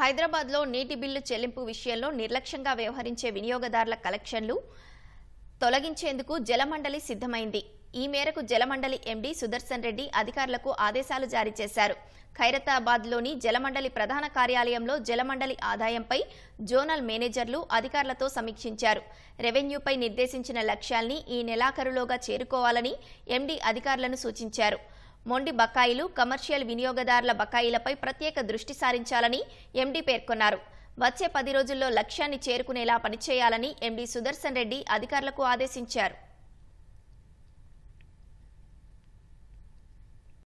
హైదరాబాద్లో నీటి బిల్లు చెల్లింపు విషయంలో నిర్లక్ష్యంగా వ్యవహరించే వినియోగదారుల కలెక్షన్లు తొలగించేందుకు జలమండలి సిద్ధమైంది. ఈ మేరకు జలమండలి ఎండీ సుదర్శన్ రెడ్డి అధికారులకు ఆదేశాలు జారీ చేశారు. ఖైరతాబాద్లోని జలమండలి ప్రధాన కార్యాలయంలో జలమండలి ఆదాయంపై జోనల్ మేనేజర్లు అధికారులతో సమీక్షించారు. రెవెన్యూపై నిర్దేశించిన లక్ష్యాల్ని ఈ నెలాఖరులోగా చేరుకోవాలని ఎండీ అధికారులను సూచించారు. మొండి బకాయిలు కమర్షియల్ వినియోగదారుల బకాయిలపై ప్రత్యేక దృష్టి సారించాలని ఎండీ పేర్కొన్నారు. వచ్చే పది రోజుల్లో లక్ష్యాన్ని చేరుకునేలా పనిచేయాలని ఎండీ సుదర్శన్ రెడ్డి అధికారులకు ఆదేశించారు.